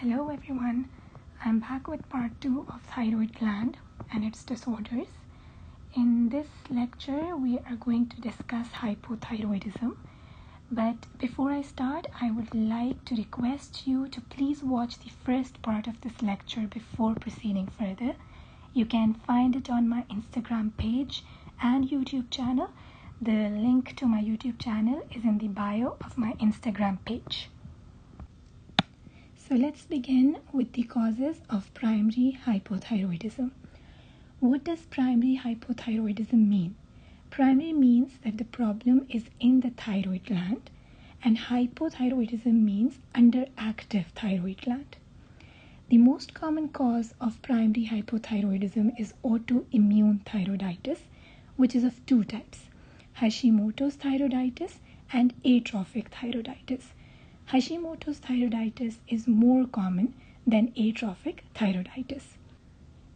Hello everyone, I'm back with part 2 of thyroid gland and its disorders. In this lecture, we are going to discuss hypothyroidism. But before I start, I would like to request you to please watch the first part of this lecture before proceeding further. You can find it on my Instagram page and YouTube channel. The link to my YouTube channel is in the bio of my Instagram page. So let's begin with the causes of primary hypothyroidism. What does primary hypothyroidism mean? Primary means that the problem is in the thyroid gland, and hypothyroidism means underactive thyroid gland. The most common cause of primary hypothyroidism is autoimmune thyroiditis, which is of two types Hashimoto's thyroiditis and atrophic thyroiditis. Hashimoto's thyroiditis is more common than atrophic thyroiditis.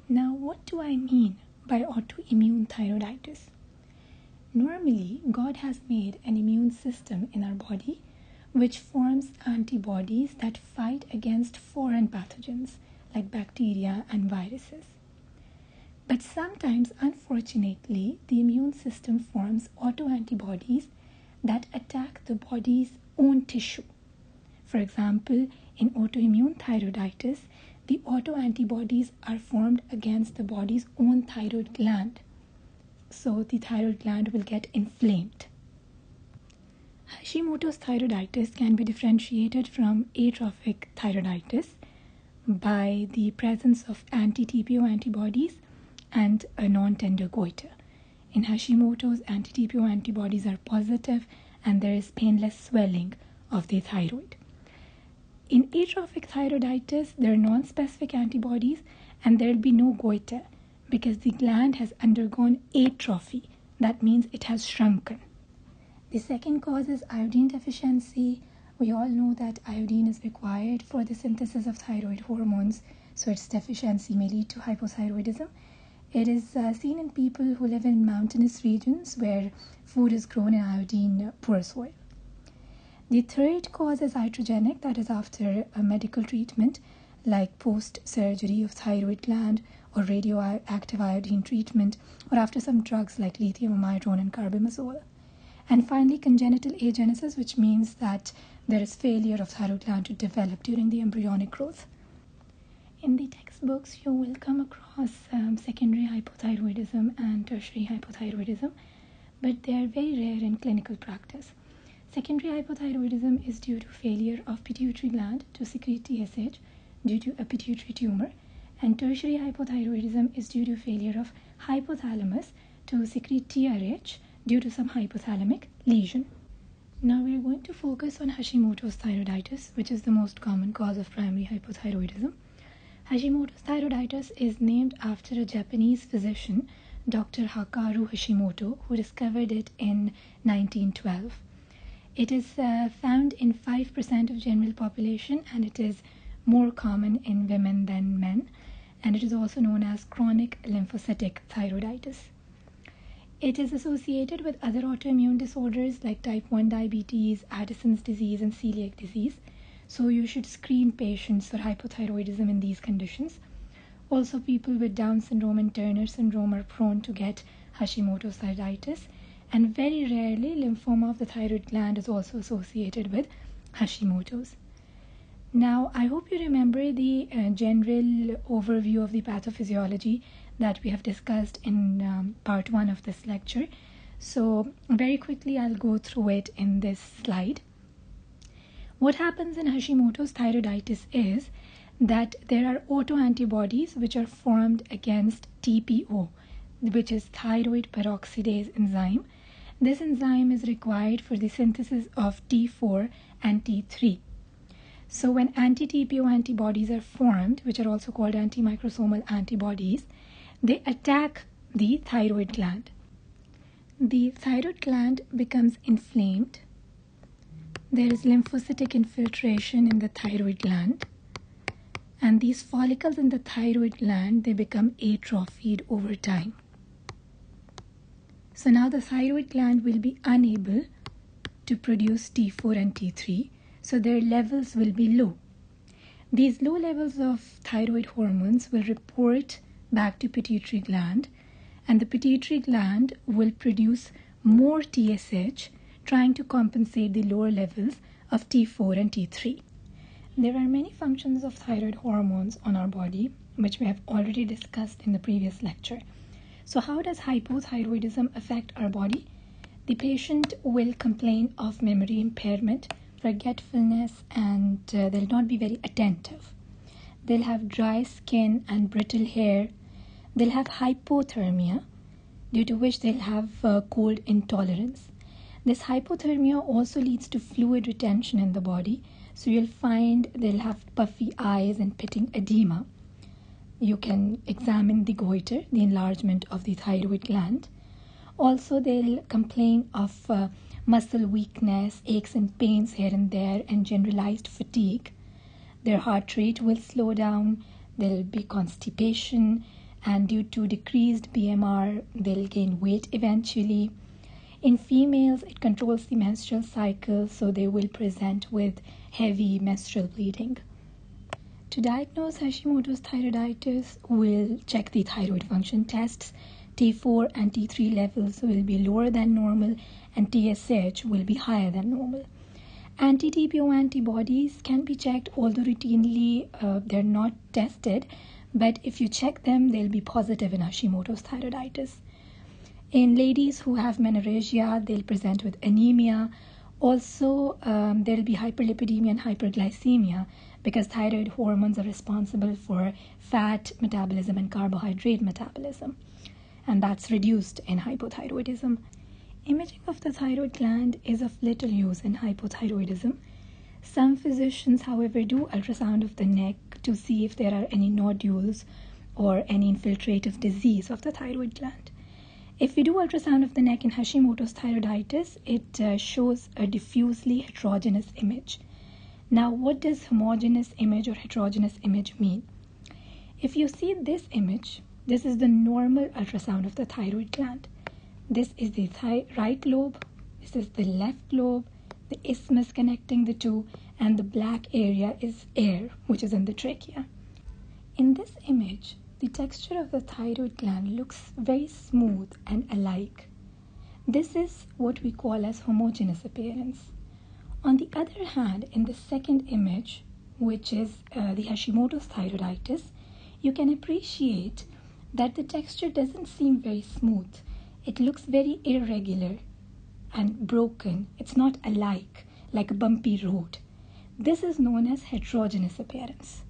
Now, what do I mean by autoimmune thyroiditis? Normally, God has made an immune system in our body which forms antibodies that fight against foreign pathogens like bacteria and viruses. But sometimes, unfortunately, the immune system forms autoantibodies that attack the body's own tissue for example, in autoimmune thyroiditis, the autoantibodies are formed against the body's own thyroid gland. So the thyroid gland will get inflamed. Hashimoto's thyroiditis can be differentiated from atrophic thyroiditis by the presence of anti TPO antibodies and a non tender goiter. In Hashimoto's, anti TPO antibodies are positive and there is painless swelling of the thyroid. In atrophic thyroiditis, there are non specific antibodies and there will be no goiter because the gland has undergone atrophy. That means it has shrunken. The second cause is iodine deficiency. We all know that iodine is required for the synthesis of thyroid hormones, so its deficiency may lead to hypothyroidism. It is uh, seen in people who live in mountainous regions where food is grown in iodine poor soil. The third cause is iatrogenic, that is after a medical treatment like post surgery of thyroid gland or radioactive iodine treatment or after some drugs like lithium iodine and carbimazole. And finally, congenital agenesis, which means that there is failure of thyroid gland to develop during the embryonic growth. In the textbooks, you will come across um, secondary hypothyroidism and tertiary hypothyroidism, but they are very rare in clinical practice. Secondary hypothyroidism is due to failure of pituitary gland to secrete TSH due to a pituitary tumor, and tertiary hypothyroidism is due to failure of hypothalamus to secrete TRH due to some hypothalamic lesion. Now we are going to focus on Hashimoto's thyroiditis, which is the most common cause of primary hypothyroidism. Hashimoto's thyroiditis is named after a Japanese physician, Dr. Hakaru Hashimoto, who discovered it in 1912. It is uh, found in 5% of general population and it is more common in women than men and it is also known as chronic lymphocytic thyroiditis. It is associated with other autoimmune disorders like type 1 diabetes, Addison's disease, and celiac disease. So, you should screen patients for hypothyroidism in these conditions. Also, people with Down syndrome and Turner syndrome are prone to get Hashimoto's thyroiditis, and very rarely lymphoma of the thyroid gland is also associated with Hashimoto's. Now, I hope you remember the uh, general overview of the pathophysiology that we have discussed in um, part one of this lecture. So, very quickly, I'll go through it in this slide. What happens in Hashimoto's thyroiditis is that there are autoantibodies which are formed against TPO, which is thyroid peroxidase enzyme, this enzyme is required for the synthesis of T4 and T3. So, when anti TPO antibodies are formed, which are also called antimicrosomal antibodies, they attack the thyroid gland. The thyroid gland becomes inflamed. There is lymphocytic infiltration in the thyroid gland. And these follicles in the thyroid gland they become atrophied over time. So now the thyroid gland will be unable to produce T4 and T3, so their levels will be low. These low levels of thyroid hormones will report back to pituitary gland and the pituitary gland will produce more TSH trying to compensate the lower levels of T4 and T3. There are many functions of thyroid hormones on our body which we have already discussed in the previous lecture. So how does hypothyroidism affect our body? The patient will complain of memory impairment, forgetfulness, and uh, they'll not be very attentive. They'll have dry skin and brittle hair. They'll have hypothermia, due to which they'll have uh, cold intolerance. This hypothermia also leads to fluid retention in the body, so you'll find they'll have puffy eyes and pitting edema. You can examine the goiter, the enlargement of the thyroid gland. Also, they'll complain of uh, muscle weakness, aches and pains here and there, and generalized fatigue. Their heart rate will slow down, there'll be constipation, and due to decreased BMR, they'll gain weight eventually. In females, it controls the menstrual cycle, so they will present with heavy menstrual bleeding. To diagnose Hashimoto's thyroiditis, we'll check the thyroid function tests. T4 and T3 levels will be lower than normal, and TSH will be higher than normal. Anti-TPO antibodies can be checked, although routinely uh, they're not tested, but if you check them, they'll be positive in Hashimoto's thyroiditis. In ladies who have menorrhagia, they'll present with anemia. Also, um, there'll be hyperlipidemia and hyperglycemia because thyroid hormones are responsible for fat metabolism and carbohydrate metabolism, and that's reduced in hypothyroidism. Imaging of the thyroid gland is of little use in hypothyroidism. Some physicians, however, do ultrasound of the neck to see if there are any nodules or any infiltrative disease of the thyroid gland. If we do ultrasound of the neck in Hashimoto's thyroiditis, it uh, shows a diffusely heterogeneous image. Now, what does homogeneous image or heterogeneous image mean? If you see this image, this is the normal ultrasound of the thyroid gland. This is the right lobe, this is the left lobe, the isthmus connecting the two, and the black area is air, which is in the trachea. In this image, the texture of the thyroid gland looks very smooth and alike. This is what we call as homogeneous appearance. On the other hand, in the second image, which is uh, the Hashimoto's thyroiditis, you can appreciate that the texture doesn't seem very smooth. It looks very irregular and broken. It's not alike, like a bumpy road. This is known as heterogeneous appearance.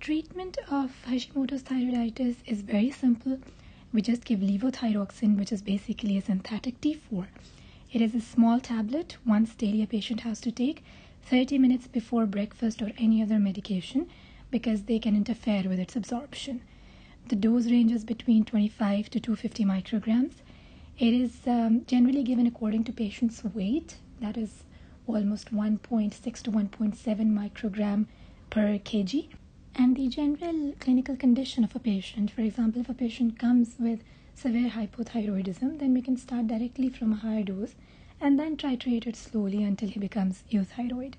Treatment of Hashimoto's thyroiditis is very simple. We just give levothyroxine, which is basically a synthetic T4. It is a small tablet once daily a patient has to take 30 minutes before breakfast or any other medication because they can interfere with its absorption. The dose ranges between 25 to 250 micrograms. It is um, generally given according to patient's weight, that is almost 1.6 to 1.7 microgram per kg. And the general clinical condition of a patient, for example, if a patient comes with severe hypothyroidism, then we can start directly from a higher dose and then titrate it slowly until he becomes euthyroid.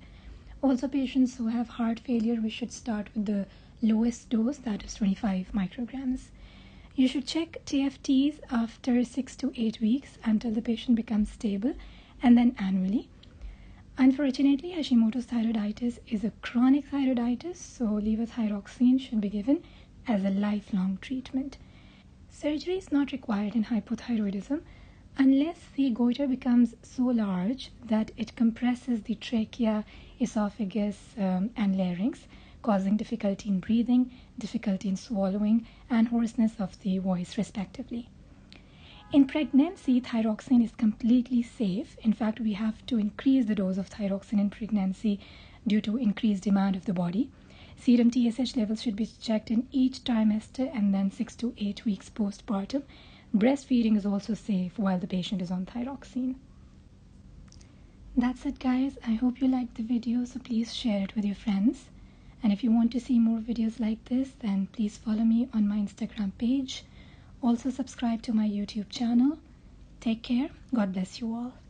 Also, patients who have heart failure, we should start with the lowest dose, that is 25 micrograms. You should check TFTs after 6 to 8 weeks until the patient becomes stable and then annually. Unfortunately, Hashimoto's thyroiditis is a chronic thyroiditis, so levothyroxine should be given as a lifelong treatment. Surgery is not required in hypothyroidism unless the goiter becomes so large that it compresses the trachea, esophagus, um, and larynx, causing difficulty in breathing, difficulty in swallowing, and hoarseness of the voice, respectively. In pregnancy, thyroxine is completely safe. In fact, we have to increase the dose of thyroxine in pregnancy due to increased demand of the body. Serum TSH levels should be checked in each trimester and then 6 to 8 weeks postpartum. Breastfeeding is also safe while the patient is on thyroxine. That's it guys. I hope you liked the video so please share it with your friends. And if you want to see more videos like this then please follow me on my Instagram page. Also subscribe to my YouTube channel. Take care. God bless you all.